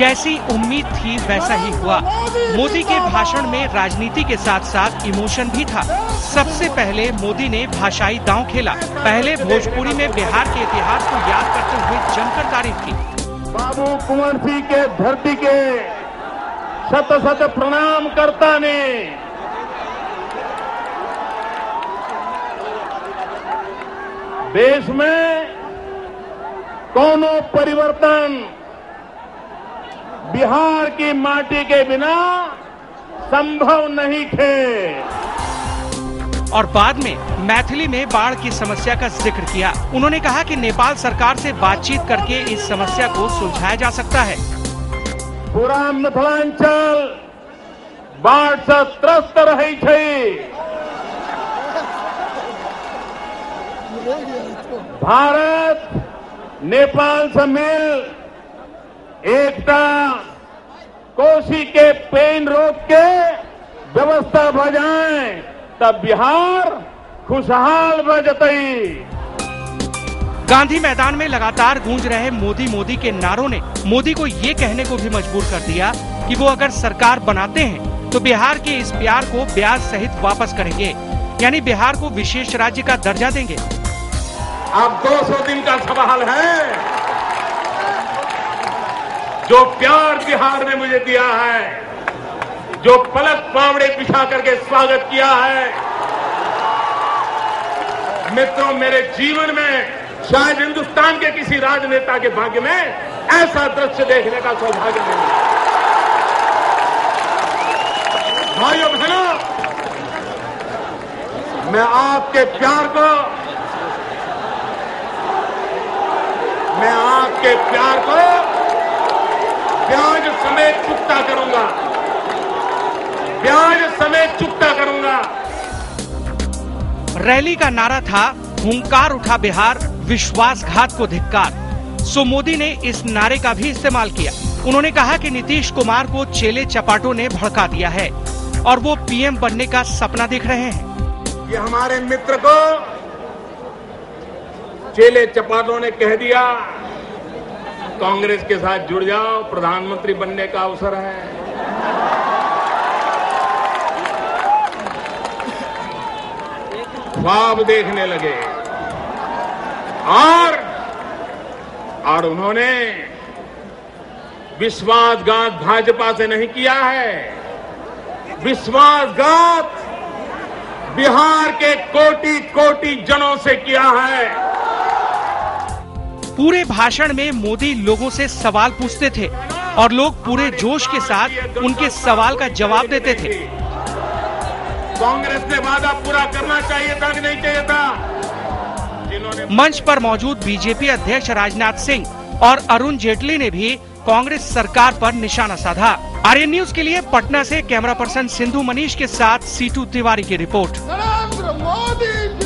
जैसी उम्मीद थी, वैसा ही हुआ। मोदी के भाषण में राजनीति के साथ साथ इमोशन भी था। सबसे पहले मोदी ने भाषाई दांव खेला। पहले भोजपुरी में बिहार के इतिहास को याद करते हुए जमकर तारीफ़ की। बाबू कुंवर सिंह के धरती के शत शत प्रणाम करता ने। देश में कोनो परिवर्तन बिहार की माटी के बिना संभव नहीं थे। और बाद में मैथिली में बाढ़ की समस्या का ज़िक्र किया। उन्होंने कहा कि नेपाल सरकार से बातचीत करके इस समस्या को सुलझाया जा सकता है। पूरा मिथिलांचल बाढ़ से त्रस्त रही थी। भारत नेपाल से मिल एकता कोसी के पेन रोक के व्यवस्था बजाए तब बिहार खुशहाल बजतई। गांधी मैदान में लगातार गूंज रहे मोदी मोदी के नारों ने मोदी को ये कहने को भी मजबूर कर दिया कि वो अगर सरकार बनाते हैं तो बिहार के इस प्यार को ब्याज सहित वापस करेंगे यानी बिहार को विशेष राज्य का दर्जा देंगे। अब 200 दिन का सवाल है। जो प्यार बिहार ने मुझे दिया है, जो पलक पावड़े बिछा करके स्वागत किया है, मित्रों, मेरे जीवन में, शायद हिंदुस्तान के किसी राजनेता के भाग्य में, ऐसा दृश्य देखने का सौभाग्य नहीं। भाइयों, बहनों, मैं आपके प्यार को, मैं आपके प्यार को ब्याज समेत चुकता करूँगा। ब्याज समेत चुकता करूँगा। रैली का नारा था हुंकार उठा बिहार विश्वासघात को धिक्कार। सो मोदी ने इस नारे का भी इस्तेमाल किया। उन्होंने कहा कि नीतीश कुमार को चेले चपाटों ने भड़का दिया है और वो पीएम बनने का सपना देख रहे हैं। ये हमारे मित्र को चेले चपाटों ने कह दिया। कांग्रेस के साथ जुड़ जाओ, प्रधानमंत्री बनने का अवसर है। ख्वाब देखने लगे। और और उन्होंने विश्वासघात भाजपा से नहीं किया है। विश्वासघात बिहार के कोटि कोटि जनों से किया है। पूरे भाषण में मोदी लोगों से सवाल पूछते थे और लोग पूरे जोश के साथ उनके सवाल का जवाब देते थे। कांग्रेस ने वादा पूरा करना चाहिए था कि नहीं चाहिए था? मंच पर मौजूद बीजेपी अध्यक्ष राजनाथ सिंह और अरुण जेटली ने भी कांग्रेस सरकार पर निशाना साधा। आर्यन न्यूज़ के लिए पटना से कैमरा पर्सन सिंधु मनीष के साथ सीटू तिवारी की रिपोर्ट। नरेंद्र मोदी